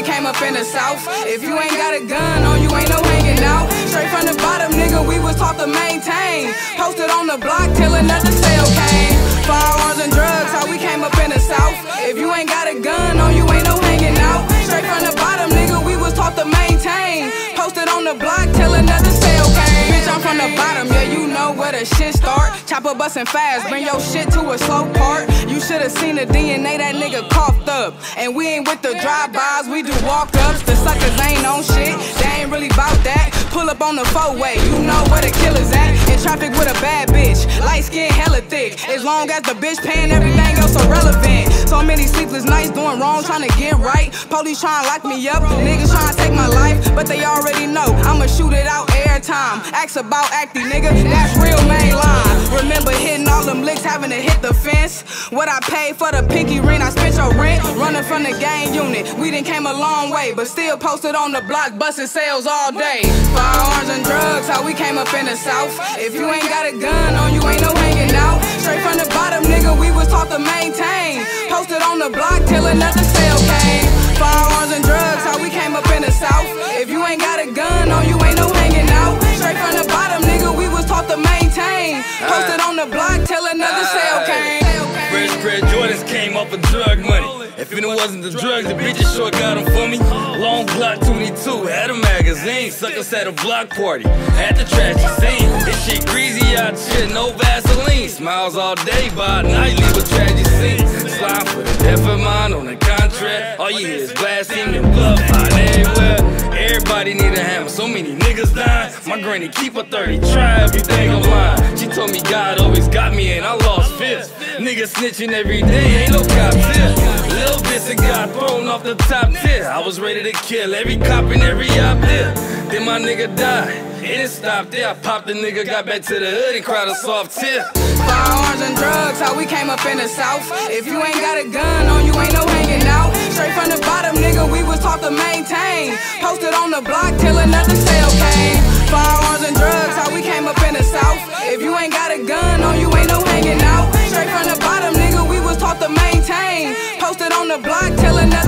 we came up in the south. If you ain't got a gun on, you ain't no hanging out. Straight from the bottom, nigga, we was taught to maintain. Posted on the block till another sale came. Firearms and drugs, how we came up in the south. If you ain't got a gun on, you ain't no hanging out. Straight from the bottom, nigga, we was taught to maintain. Posted on the block till another sale came. Bitch, I'm from the bottom, yeah, you know where the shit start. Chopper bustin' fast, bring your shit to a slow part. You should've seen the DNA that nigga coughed up. And we ain't with the drive-bys, we do walk-ups. The suckers ain't on shit, they ain't really bout that. Pull up on the four-way, you know where the killer's at. Traffic with a bad bitch, light skin, hella thick. As long as the bitch paying, everything else irrelevant. So many sleepless nights doing wrong, trying to get right. Police trying to lock me up, niggas trying to take my life, but they already know I'ma shoot it out every time. About acting, nigga, that's real main line. Remember hitting all them licks, having to hit the fence. What I paid for the pinky ring, I spent your rent. Running from the gang unit, we done came a long way, but still posted on the block, busting sales all day. Firearms and drugs, how we came up in the south. If you ain't got a gun on, you ain't no hanging out. Straight from the bottom, nigga, we was taught to maintain. Posted on the block till another maintain. Posted on the block till another sale came. Fresh pair Jordans came off of drug money. If it wasn't the drugs, the bitches sure got them for me. Long Glock 22, had a magazine. Suckers at a block party, at the tragedy scene. This shit greasy out here, no Vaseline. Smiles all day, by night, leave a tragic scene. Slime for the death of mine on the contract. All you hear is blasting and blood flying everywhere. Everybody need a hammer, so many niggas dying. My granny keep a 30, try everything Niggas snitching every day, ain't no cops here. Little bits that got thrown off the top tier. I was ready to kill every cop and every op there. Then my nigga died. It didn't stop there. I popped the nigga, got back to the hood and cried a soft tear. Firearms and drugs, how we came up in the south. If you ain't got a gun on, you ain't no hanging out. Straight from the bottom, nigga, we was taught to maintain. Posted on the block till another sale came. Firearms and drugs, how we came up in the south. If you ain't got on the block telling